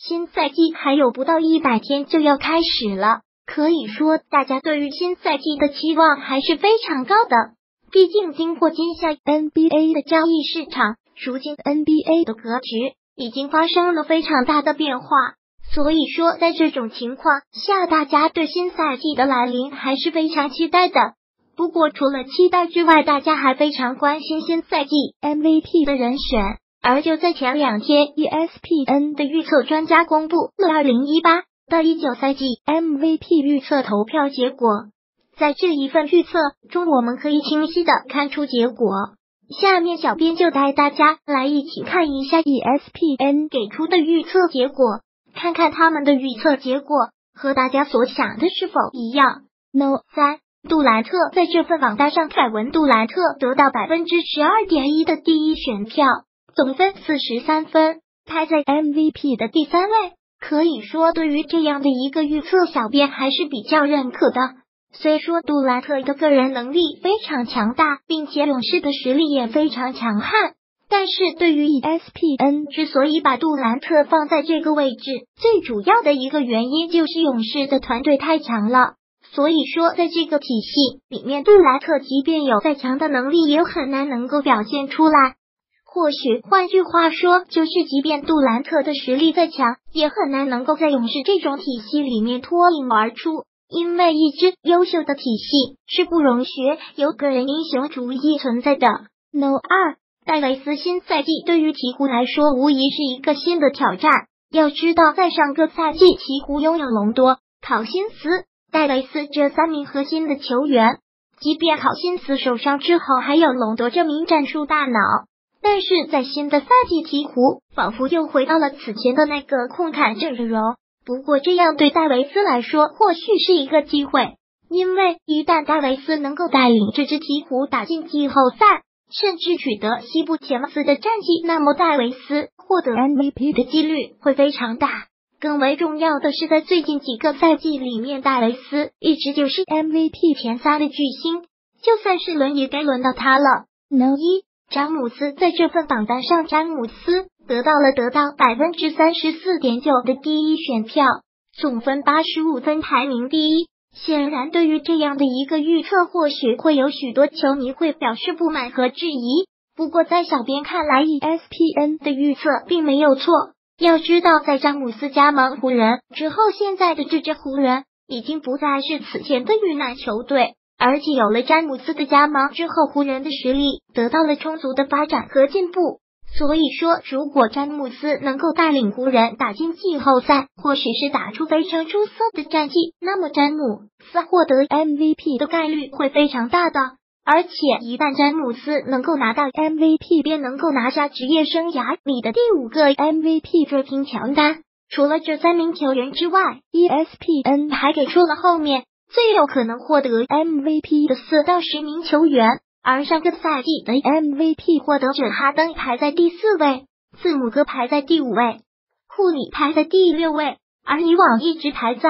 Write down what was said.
新赛季还有不到一百天就要开始了，可以说大家对于新赛季的期望还是非常高的。毕竟经过今夏 NBA 的交易市场，如今 NBA 的格局已经发生了非常大的变化。所以说，在这种情况下，大家对新赛季的来临还是非常期待的。不过，除了期待之外，大家还非常关心新赛季 MVP 的人选。而就在前两天，ESPN 的预测专家公布了二零一八到一九赛季 MVP 预测投票结果。在这一份预测中，我们可以清晰的看出结果。下面，小编就带大家来一起看一下 ESPN 给出的预测结果。看看他们的预测结果和大家所想的是否一样？No 三杜兰特在这份榜单上，凯文杜兰特得到百分之十二点一的第一选票，总分四十三分，排在 MVP 的第三位。可以说，对于这样的一个预测，小编还是比较认可的。虽说杜兰特的个人能力非常强大，并且勇士的实力也非常强悍。但是对于 ESPN 之所以把杜兰特放在这个位置，最主要的一个原因就是勇士的团队太强了。所以说，在这个体系里面，杜兰特即便有再强的能力，也很难能够表现出来。或许换句话说，就是即便杜兰特的实力再强，也很难能够在勇士这种体系里面脱颖而出。因为一支优秀的体系是不容许有个人英雄主义存在的。No 二。戴维斯新赛季对于鹈鹕来说无疑是一个新的挑战。要知道，在上个赛季，鹈鹕拥有隆多、考辛斯、戴维斯这三名核心的球员。即便考辛斯受伤之后，还有隆多这名战术大脑，但是在新的赛季，鹈鹕仿佛又回到了此前的那个控砍阵容。不过，这样对戴维斯来说或许是一个机会，因为一旦戴维斯能够带领这支鹈鹕打进季后赛。甚至取得西部前四的战绩，那么戴维斯获得 MVP 的几率会非常大。更为重要的是，在最近几个赛季里面，戴维斯一直就是 MVP 前三的巨星，就算是轮也该轮到他了。No 一，詹姆斯在这份榜单上，詹姆斯得到了得到百分之三十四点九的第一选票，总分八十五分，排名第一。显然，对于这样的一个预测，或许会有许多球迷会表示不满和质疑。不过，在小编看来，ESPN 的预测并没有错。要知道，在詹姆斯加盟湖人之后，现在的这支湖人已经不再是此前的遇难球队，而且有了詹姆斯的加盟之后，湖人的实力得到了充足的发展和进步。所以说，如果詹姆斯能够带领湖人打进季后赛，或许是打出非常出色的战绩，那么詹姆斯获得 MVP 的概率会非常大的。而且，一旦詹姆斯能够拿到 MVP，便能够拿下职业生涯里的第五个 MVP 追平乔丹。除了这三名球员之外，ESPN 还给出了后面最有可能获得 MVP 的四到十名球员。而上个赛季的 MVP 获得者哈登排在第四位，字母哥排在第五位，库里排在第六位，而以往一直排在